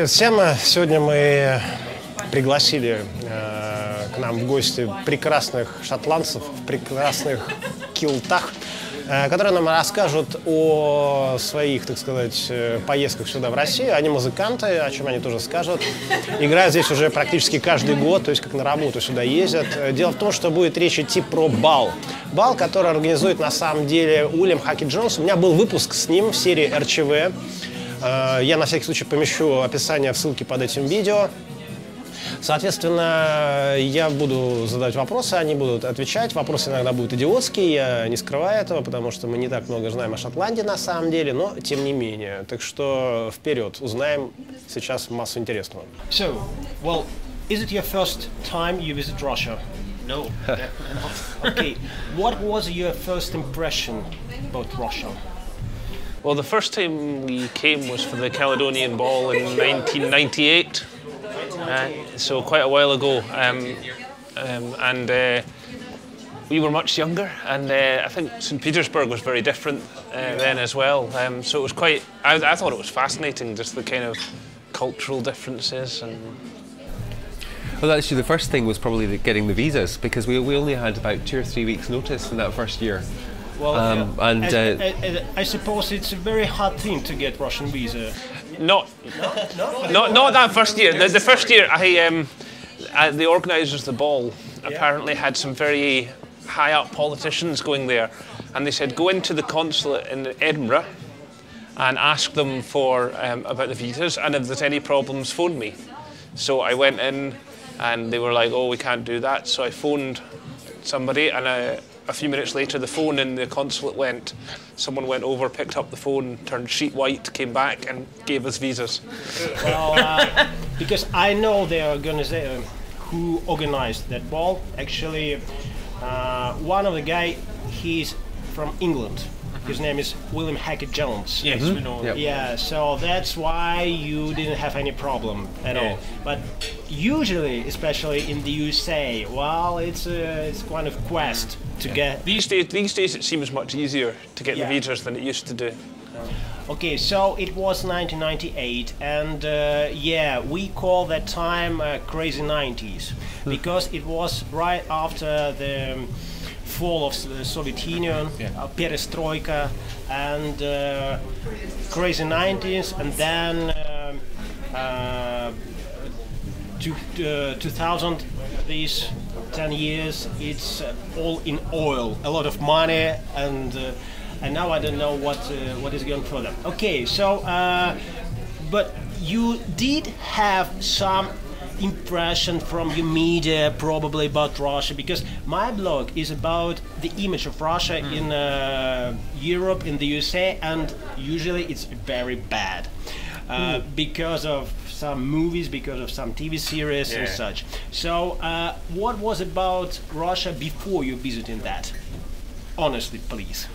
Привет всем! Сегодня мы пригласили э, к нам в гости прекрасных шотландцев в прекрасных килтах, э, которые нам расскажут о своих, так сказать, э, поездках сюда в Россию. Они музыканты, о чем они тоже скажут. Играют здесь уже практически каждый год, то есть как на работу сюда ездят. Э, Дело в том, что будет речь идти про бал. Бал, который организует на самом деле Уильям Хаки Джонс. У меня был выпуск с ним в серии РЧВ. Э, Я на всякий случай помещу описание в ссылке под этим видео. Соответственно, я буду задавать вопросы, они будут отвечать. Вопросы иногда будут идиотские, я не скрываю этого, потому что мы не так много знаем о Шотландии на самом деле, но тем не менее. Так что вперед, узнаем сейчас массу интересного. So, well, is it your first time you visit Russia? No, definitely not. Okay, what was your first impression about Russia? Well, the first time we came was for the Caledonian Ball in 1998, uh, so quite a while ago. Um, um, and uh, we were much younger, and uh, I think St. Petersburg was very different uh, then as well. Um, so it was quite, I, I thought it was fascinating, just the kind of cultural differences and Well, actually, the first thing was probably the, getting the visas because we, we only had about two or three weeks' notice in that first year. Well, Um, uh, and, I, uh, I- I- I suppose it's a very hard thing to get Russian visa. Not, not, not that first year. The, the first year, I, um, uh, the organisers of the ball apparently had some very high up politicians going there, and they said go into the consulate in Edinburgh and ask them for um, about the visas, and if there's any problems, phone me. So I went in, and they were like, "Oh, we can't do that." So I phoned somebody, and uh, a few minutes later, the phone in the consulate went. Someone went over, picked up the phone, turned sheet white, came back, and gave us visas. Well, uh, because I know the organization who organized that ball. Actually, uh, one of the guy, he's from England. His name is William Hackett Jones. Yes, we know. Yep. Yeah, so that's why you didn't have any problem at Yeah. all. But usually, especially in the USA, well, it's a, it's kind of quest to get. These days, these days it seems much easier to get Yeah. the visas than it used to do. Okay, so it was 1998, and uh, yeah, we call that time uh, crazy 90s because it was right after the um, fall of the Soviet Union, uh, perestroika, and uh, crazy 90s, and then um, uh, to, uh, 2000, these 10 years, it's uh, all in oil, a lot of money, and uh, and now I don't know what uh, what is going further. Okay, so uh, but you did have some impression from your media probably about Russia because my blog is about the image of Russia in uh, Europe, in the USA, and usually it's very bad uh, because of some movies, because of some TV series and such. So, uh, what was about Russia before you visited that? Honestly, please.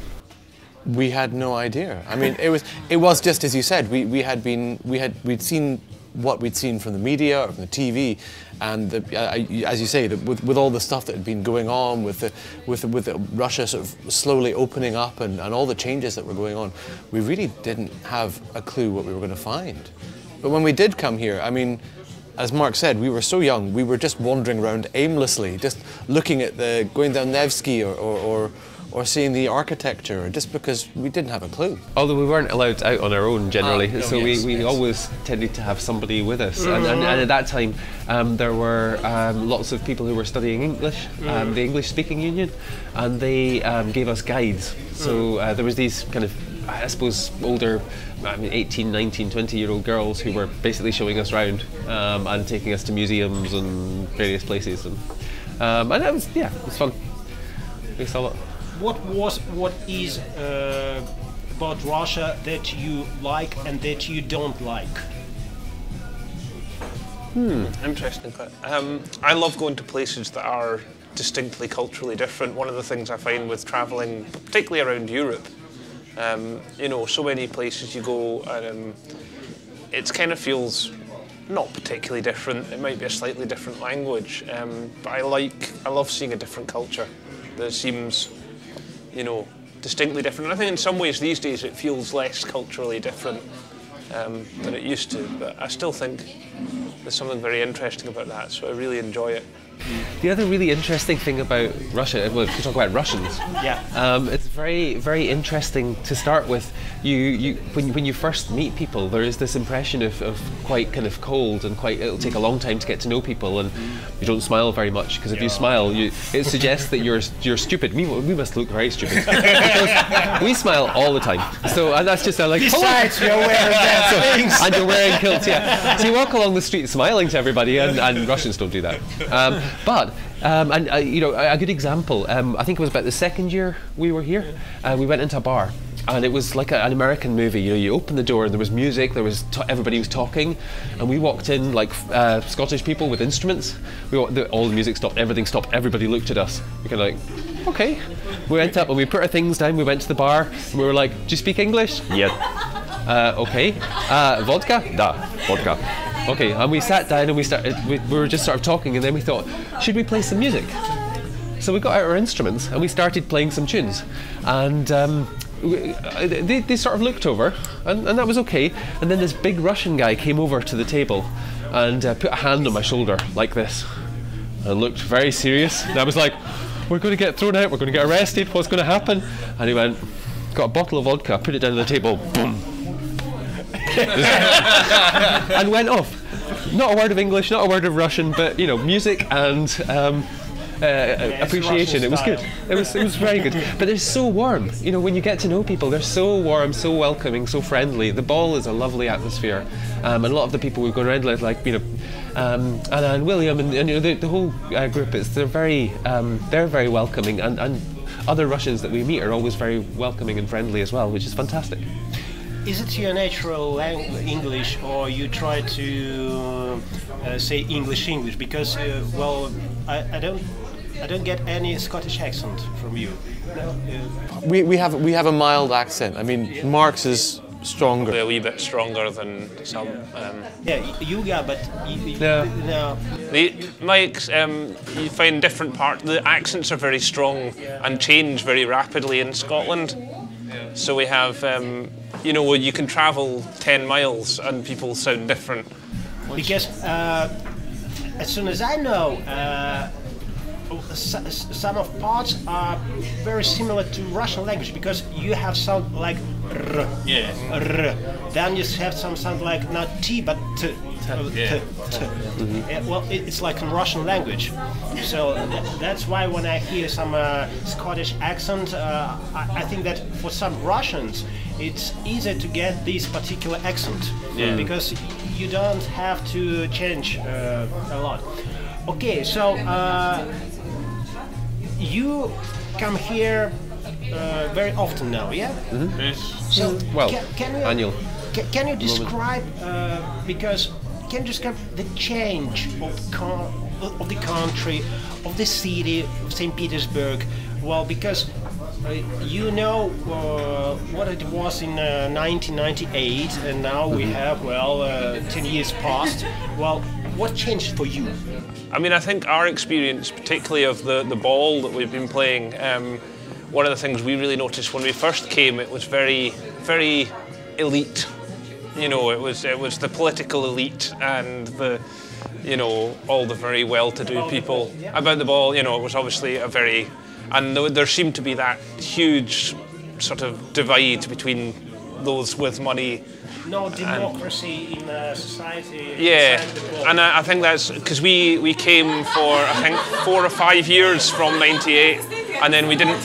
We had no idea. I mean, it was it was just as you said. We, we had been we had we'd seen what we'd seen from the media or from the TV, and the, uh, as you say, the, with, with all the stuff that had been going on with the, with the, with the Russia sort of slowly opening up and, and all the changes that were going on, we really didn't have a clue what we were going to find. But when we did come here, I mean, as Mark said, we were so young, we were just wandering around aimlessly, just looking at the, going down Nevsky or, or, or, or seeing the architecture, just because we didn't have a clue. Although we weren't allowed out on our own generally, Ah, no, so yes, we, we yes. always tended to have somebody with us. And, and, and at that time, um, there were um, lots of people who were studying English, um, the English Speaking Union, and they um, gave us guides. So uh, there was these kind of, I suppose, older, I mean, 18, 19, 20 year old girls who were basically showing us around um, and taking us to museums and various places. And, um, and it was, yeah, it was fun. We saw a lot. What was what is uh, about Russia that you like and that you don't like? Hmm, interesting. Um, I love going to places that are distinctly culturally different. One of the things I find with travelling, particularly around Europe, um, you know, so many places you go and um, it kind of feels not particularly different. It might be a slightly different language, um, but I like, I love seeing a different culture that seems, you know, distinctly different. And I think in some ways these days it feels less culturally different. um, than it used to. But I still think there's something very interesting about that, so I really enjoy it. The other really interesting thing about Russia, well, if you talk about Russians, Yeah. um, it's very, very interesting to start with. You, you, when, when you first meet people, there is this impression of, of quite kind of cold and quite. It'll take a long time to get to know people, and you don't smile very much because if you smile, you, it suggests that you're you're stupid. We, we must look very stupid because we smile all the time. So and that's just uh, like. Besides, you're wearing that things. and you're wearing kilts, yeah. So you walk along the street smiling to everybody, and, and Russians don't do that. Um, but um, and uh, you know, a, a good example. Um, I think it was about the second year we were here. Uh, we went into a bar. And it was like a, an American movie. You know, you open the door and there was music. There was t- everybody was talking, and we walked in like uh, Scottish people with instruments. We wa- the, all the music stopped, everything stopped. Everybody looked at us. We kind of like, okay. We went up and we put our things down. We went to the bar and we were like, "Do you speak English?" Yeah. Uh, okay. Uh, vodka? Da, vodka. Okay, and we sat down and we started. We, we were just sort of talking, and then we thought, should we play some music? So we got out our instruments and we started playing some tunes, and. Um, uh, they, they sort of looked over, and, and that was okay. And then this big Russian guy came over to the table and uh, put a hand on my shoulder like this, and looked very serious. And I was like, "We're going to get thrown out. We're going to get arrested. What's going to happen?" And he went, got a bottle of vodka, put it down on the table, boom, and went off. Not a word of English, not a word of Russian, but you know, music and um, uh, appreciation. It was good. It was it was very good. But they're so warm. You know, when you get to know people, they're so warm, so welcoming, so friendly. The ball is a lovely atmosphere, um, and a lot of the people we've gone around with, like you know. Um, Anna and William and, and you know the, the whole uh, group is they're very um, they're very welcoming and, and other Russians that we meet are always very welcoming and friendly as well, which is fantastic. Is it your natural lang- English, or you try to uh, say English English? Because uh, well, I, I don't I don't get any Scottish accent from you. No, uh, We, we have we have a mild accent. I mean, Mark's is stronger. a wee bit stronger than some. Um, yeah, you got, but you, you, Yeah. no. the Mike's, um, you find different part. The accents are very strong and change very rapidly in Scotland. So we have, um, you know, you can travel ten miles and people sound different. Because uh, as soon as I know, uh, s- s- some of parts are very similar to Russian language because you have sound like r, Yeah. r. Then you have some sound like not t but t. Yeah. Yeah, well, it, it's like in Russian language, so th- that's why when I hear some uh, Scottish accent, uh, I, I think that for some Russians, it's easier to get this particular accent because you don't have to change uh, a lot. Okay, so uh, you come here uh, very often now, yeah? So Well, can, can you, annual. Can, can you describe uh, because can you describe the change of of the country, of the city of St. Petersburg? Well, because uh, you know uh, what it was in uh, 1998, and now we have well uh, 10 years past. Well, what changed for you? I mean, I think our experience, particularly of the, the ball that we've been playing, um, one of the things we really noticed when we first came, it was very, very elite. You know, it was it was the political elite and the, you know, all the very well-to-do people about the ball. You know, it was obviously a very, and there, seemed to be that huge sort of divide between those with money No democracy in uh, society. yeah, the and I, I think that's because we, we came for I think four or five years from '98, and then we didn't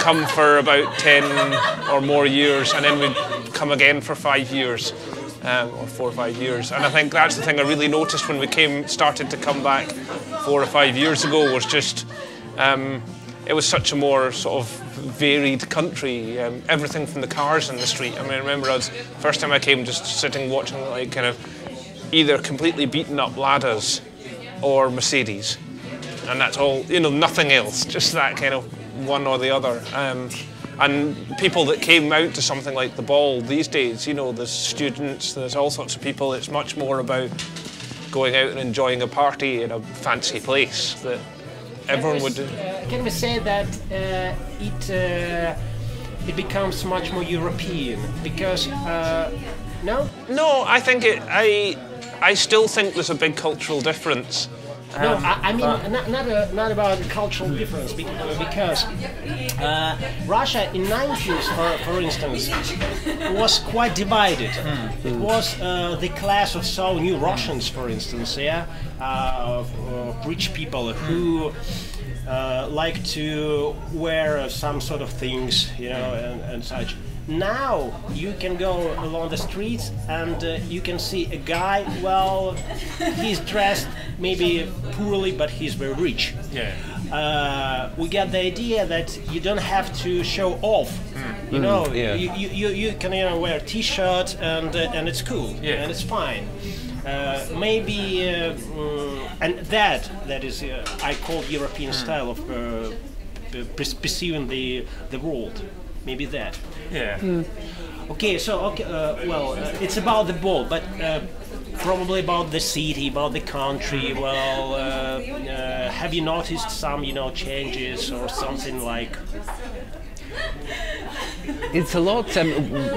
come for about ten or more years, and then we'd come again for five years, um, or four or five years. And I think that's the thing I really noticed when we came started to come back four or five years ago was just um, it was such a more sort of varied country. Um, everything from the cars in the street. I mean, I remember was first time I came, just sitting watching like kind of either completely beaten up Ladas or Mercedes, and that's all. You know, nothing else. Just that kind of one or the other. Um, and people that came out to something like the ball these days, you know, there's students, there's all sorts of people. It's much more about going out and enjoying a party in a fancy place that everyone would. Uh, can we say that uh, it uh, it becomes much more European because uh, No? No, I think it. I I still think there's a big cultural difference. No, I, I mean not not, a, not about cultural difference because uh, Russia in 90s, for, for instance, was quite divided. It was uh, the class of so new Russians, for instance, yeah, uh, of, of rich people who. Uh, like to wear some sort of things, you know, and, and such. Now you can go along the streets and uh, you can see a guy. Well, he's dressed maybe poorly, but he's very rich. Yeah. Uh, we get the idea that you don't have to show off. You know, yeah. you, you, you, you can you know, wear a t-shirt and uh, and it's cool Yeah. and it's fine. Uh, maybe uh, mm, and that that is uh, I call European style of uh, perceiving the the world. Maybe that. Yeah. Okay, so okay, uh, well, uh, it's about the ball, but uh, probably about the city, about the country. Well, uh, uh, have you noticed some, you know, changes or something like? It's a lot. Um,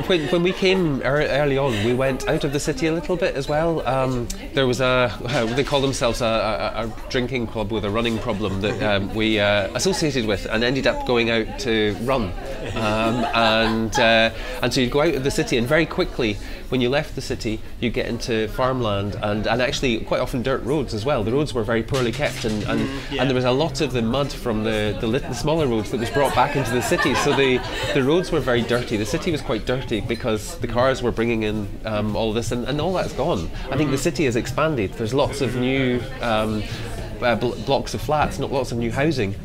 when, when we came ear- early on, we went out of the city a little bit as well. Um, there was a, they call themselves a, a, a drinking club with a running problem that um, we uh, associated with and ended up going out to run. Um, and, uh, and so you'd go out of the city, and very quickly, when you left the city, you get into farmland and, and actually quite often dirt roads as well. The roads were very poorly kept, and, and, and there was a lot of the mud from the, the, the smaller roads that was brought back into the city. So the, the roads were very dirty. The city was quite dirty because the cars were bringing in um, all this, and, and all that's gone. I think the city has expanded. There's lots of new. Um, uh, bl- blocks of flats, not lots of new housing,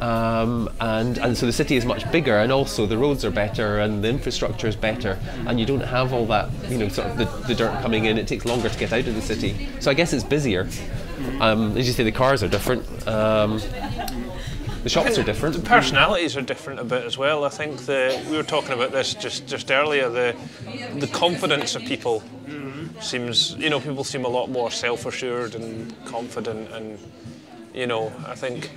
um, and and so the city is much bigger, and also the roads are better, and the infrastructure is better, and you don't have all that, you know, sort of the, the dirt coming in. It takes longer to get out of the city, so I guess it's busier. Um, as you say, the cars are different. Um, the shops are different. The personalities are different a bit as well. I think the we were talking about this just just earlier. The the confidence of people seems you know people seem a lot more self assured and confident and you know I think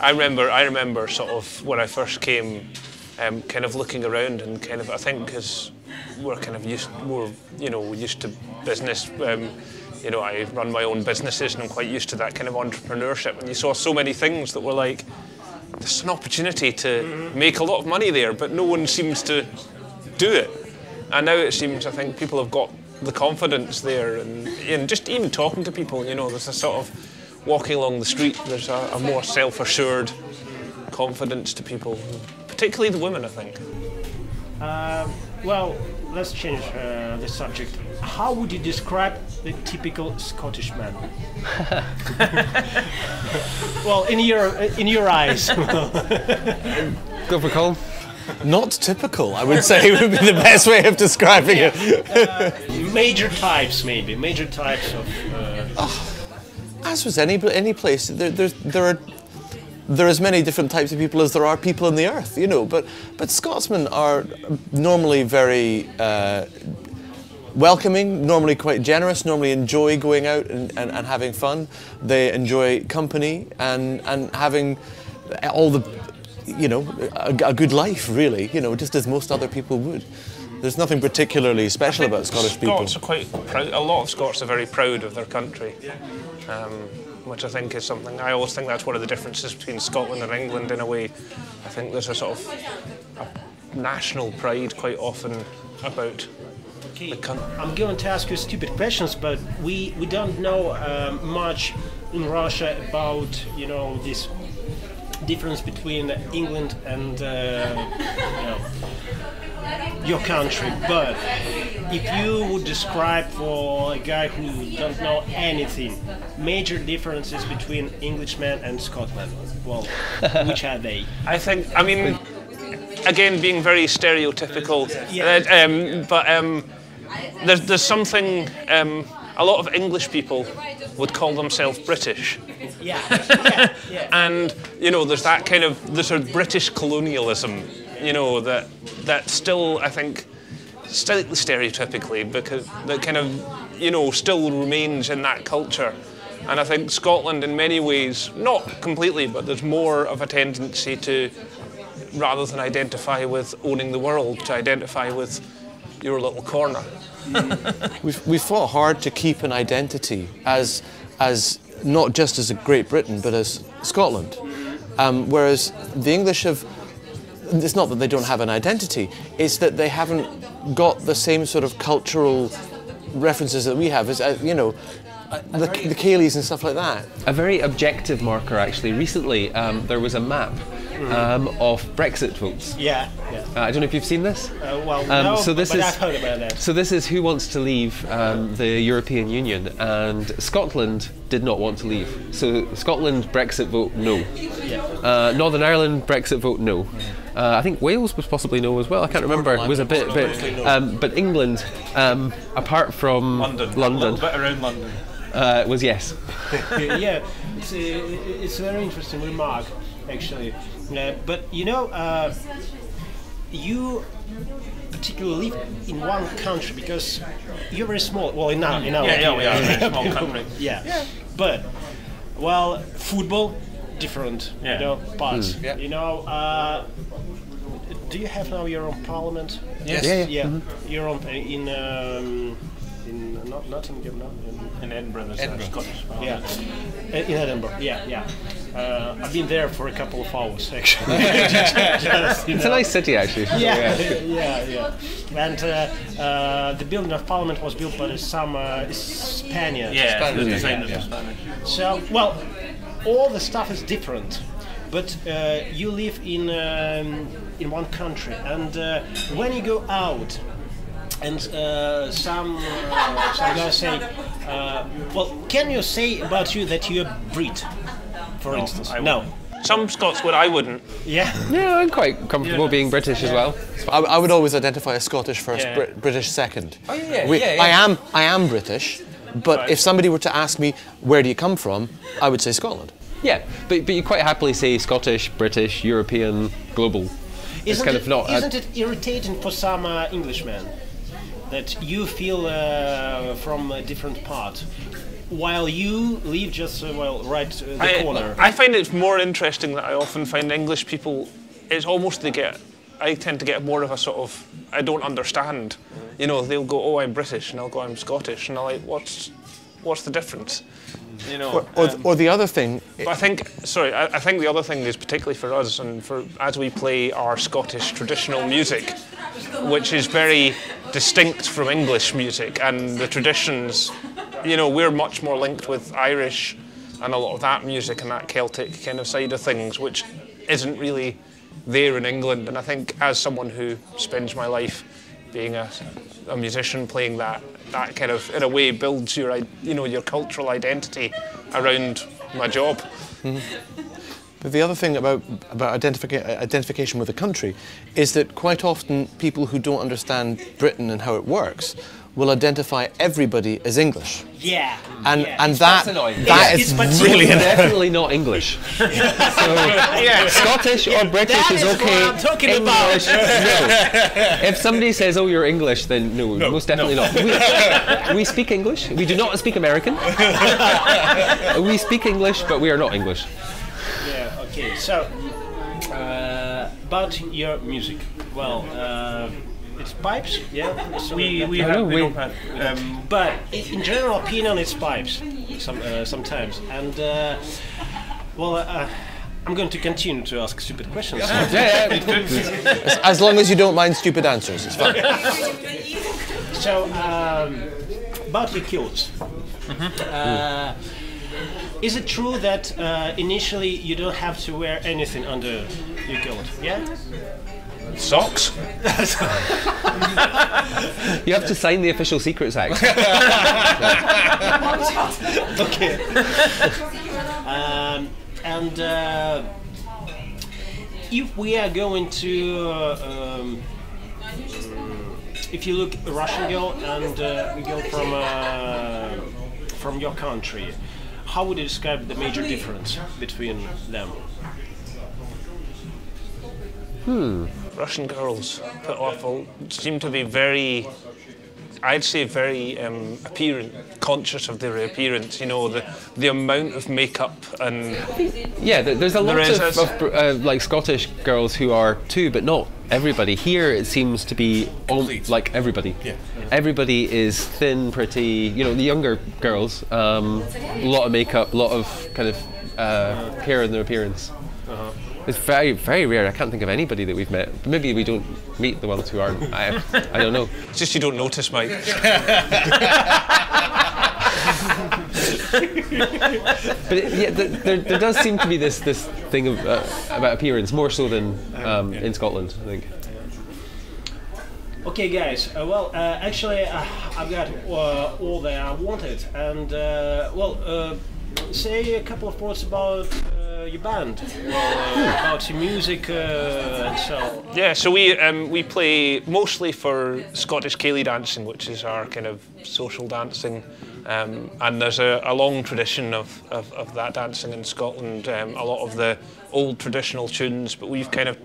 I remember I remember sort of when I first came. Um, kind of looking around and kind of I think because we're kind of used we're you know used to business um, you know I run my own businesses and I'm quite used to that kind of entrepreneurship and you saw so many things that were like there's an opportunity to make a lot of money there, but no one seems to do it. And now it seems, I think, people have got the confidence there, and, and just even talking to people, you know, there's a sort of walking along the street, there's a, a more self-assured confidence to people, particularly the women, I think. Um, well, let's change uh, the subject. How would you describe the typical Scottish man? well, in your in your eyes. Go for Colin. Not typical, I would say, would be the best way of describing it. major types, maybe major types of. Uh, As with any any place, there, there's there are there are as many different types of people as there are people on the earth, you know. But but Scotsmen are normally very uh, welcoming, normally quite generous, normally enjoy going out and, and, and having fun. They enjoy company and and having all the you know a, a good life, really. You know, just as most other people would. There's nothing particularly special about Scottish people. Scots are quite proud. A lot of Scots are very proud of their country, um, which I think is something. I always think that's one of the differences between Scotland and England. In a way, I think there's a sort of a national pride quite often about okay, the country. I'm going to ask you stupid questions, but we we don't know um, much in Russia about you know this difference between England and uh, you know, your country. But if you would describe for a guy who don't know anything, major differences between Englishmen and Scotland, well, which are they? I think. I mean, again, being very stereotypical, Yeah. uh, um, but um, there's there's something. Um, a lot of English people would call themselves British. Yeah, yeah, yeah. and you know there's that kind of the sort of British colonialism you know that that still I think slightly stereotypically because that kind of you know still remains in that culture. And I think Scotland in many ways not completely but there's more of a tendency to rather than identify with owning the world to identify with your little corner. We've, we've fought hard to keep an identity as, as not just as a Great Britain, but as Scotland. Um, whereas the English have, it's not that they don't have an identity, it's that they haven't got the same sort of cultural references that we have. As, uh, you know, the, the Ceilidhs and stuff like that. A very objective marker, actually. Recently, um, there was a map um, of Brexit votes. Yeah, yeah. Uh, I don't know if you've seen this. Uh, well, Um, no, so this but is- I've heard about that. So this is who wants to leave um, the European Union, and Scotland did not want to leave. So Scotland Brexit vote no. Uh, Northern Ireland Brexit vote no. Uh, I think Wales was possibly no as well. I can't remember. It was a bit, bit. Um, but England, um, apart from London. London, little bit around London. uh, was yes. yeah, it's a, it's a very interesting remark, actually. Uh, but you know, uh, you particularly live in one country because you're very small. Well, in our, in our Yeah, yeah, we are a small country. yeah. but well, football different, Yeah. you know, parts. Yeah. You know, uh, do you have now your own parliament? Yes. Yeah, yeah. Yeah, your own in um, in not Nottingham, no, in, In Edinburgh, Edinburgh. a Scottish yeah, in Edinburgh. Yeah, yeah. Uh, I've been there for a couple of hours actually. Just, you It's a nice city, actually. Yeah, yeah, yeah. And uh, uh, the building of Parliament was built by some uh, Spaniards. Yeah, the Yeah, designers yeah. are Spanish. So, well, all the stuff is different, but uh, you live in um, in one country, and uh, when you go out, and uh, some uh, some guys say, uh, well, can you say about you that you're Brit, for instance? I no. Some Scots would, I wouldn't. Yeah. Yeah, I'm quite comfortable being British as well. I, I would always identify as Scottish first, Yeah. Brit- British second. Oh, yeah, yeah, We- yeah, yeah. I am, I am British, but if somebody were to ask me where do you come from, I would say Scotland. Yeah, but, but you quite happily say Scottish, British, European, global. It's Isn't kind it, of not. isn't it irritating for some uh, Englishmen that you feel uh, from a different part, while you leave just uh, well right uh, the corner? I, I find it's more interesting that I often find English people, it's almost they get, I tend to get more of a sort of, I don't understand. You know, they'll go, oh, I'm British, and I'll go, I'm Scottish, and I'm like, what's, what's the difference? You know, Or, or, um, or the other thing, but I think, sorry, I, I think the other thing is particularly for us and for as we play our Scottish traditional music, which is very distinct from English music and the traditions. You know, we're much more linked with Irish and a lot of that music and that Celtic kind of side of things, which isn't really there in England. And I think as someone who spends my life being a, a musician playing that, that kind of in a way builds your you know your cultural identity around my job. Mm-hmm. But the other thing about, about identifica- identification with a country is that quite often people who don't understand Britain and how it works will identify everybody as English. yeah. And, yeah. and that, annoying. that It's- is it's really particular. Definitely not English. so Scottish or British that is is okay. what I'm talking about. No. If somebody says, "Oh, you're English," then no, most definitely not. We, we speak English. We do not speak American. we speak English, but we are not English. Yeah, okay. So, uh, about your music. Well, uh, it's pipes, yeah? So We, we, I have, know, we we- don't have, um, But in general opinion, it's pipes some, uh, sometimes. And, uh, well, uh, I'm going to continue to ask stupid questions. Yeah, yeah. As long as you don't mind stupid answers, it's fine. so, um, about your kilts. Uh, is it true that uh, initially you don't have to wear anything under your kilt? Yeah? Socks? You have to sign the Official Secrets Act. okay. um, and uh, if we are going to, uh, um, if you look a Russian girl and uh, a girl from uh, from your country, how would you describe the major difference between them? Russian girls put off all, seem to be very, I'd say very um, appearance conscious of their appearance. You know, the the amount of makeup and Yeah, there's a lot There is, of, of uh, like Scottish girls who are too, but not everybody. Here it seems to be all, like everybody. Yeah. Everybody is thin, pretty. You know, the younger girls, um, a lot of makeup, a lot of kind of uh, care in their appearance. It's very, very rare. I can't think of anybody that we've met. Maybe we don't meet the ones who aren't. I, I don't know. It's just you don't notice, Mike. But it, yeah, th- there, there does seem to be this this thing of, uh, about appearance more so than um, in Scotland. I think. Okay, guys. Uh, well, uh, actually, uh, I've got uh, all that I wanted, and uh, well, uh, say a couple of words about uh, your band, about your music uh, and so. Yeah, so we um, we play mostly for Scottish Ceilidh dancing, which is our kind of social dancing. Um, and there's a, a long tradition of, of, of that dancing in Scotland, um, a lot of the old traditional tunes, but we've kind of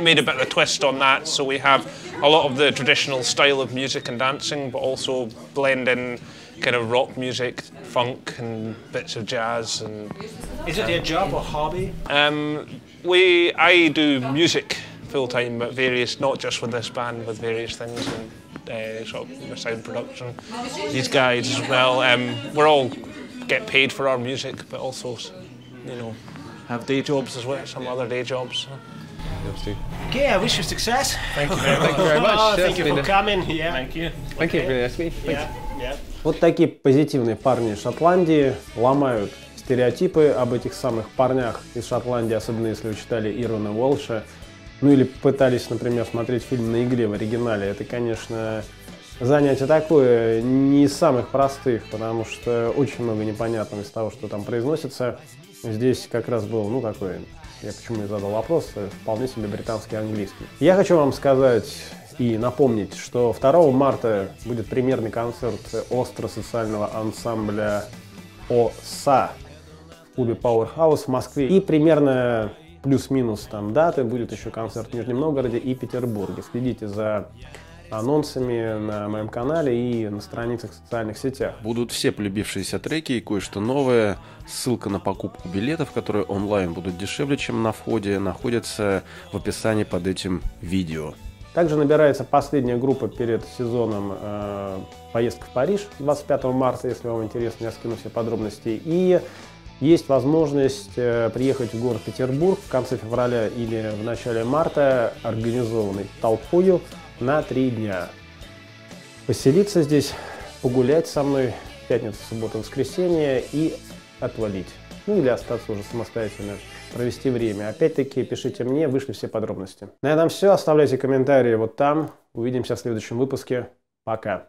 made a bit of a twist on that. So we have a lot of the traditional style of music and dancing, but also blend in kind of rock music, funk, and bits of jazz. And Is it your job or hobby? um, we, I do music full time but various, not just with this band, with various things and uh, sort of sound production. These guys as well. Um, we're all get paid for our music, but also, you know, have day jobs as well, some other day jobs. Okay, I wish you success. Thank you very much. Oh, thank you for coming. Yeah. Thank you. Thank you for asking me. Yeah. Yeah. Вот такие позитивные парни из Шотландии ломают стереотипы об этих самых парнях из Шотландии, особенно если вы читали Ирона Уолша, ну или пытались, например, смотреть фильм на игре в оригинале. Это, конечно, занятие такое не из самых простых, потому что очень много непонятного из того, что там произносится. Здесь как раз был, ну, такой, я почему и задал вопрос, вполне себе британский английский. Я хочу вам сказать и напомнить, что 2 марта будет премьерный концерт остро-социального ансамбля ОСА в клубе Powerhouse в Москве. И примерно плюс-минус там даты будет еще концерт в Нижнем Новгороде и Петербурге. Следите за анонсами на моем канале и на страницах в социальных сетях. Будут все полюбившиеся треки и кое-что новое. Ссылка на покупку билетов, которые онлайн будут дешевле, чем на входе, находится в описании под этим видео. Также набирается последняя группа перед сезоном э, поездка в Париж 25 марта, если вам интересно, я скину все подробности. И есть возможность э, приехать в город Петербург в конце февраля или в начале марта, организованной толпою на три дня. Поселиться здесь, погулять со мной в пятницу, субботу, воскресенье и отвалить. Ну или остаться уже самостоятельно, провести время. Опять-таки, пишите мне, вышли все подробности. На этом все. Оставляйте комментарии вот там. Увидимся в следующем выпуске. Пока.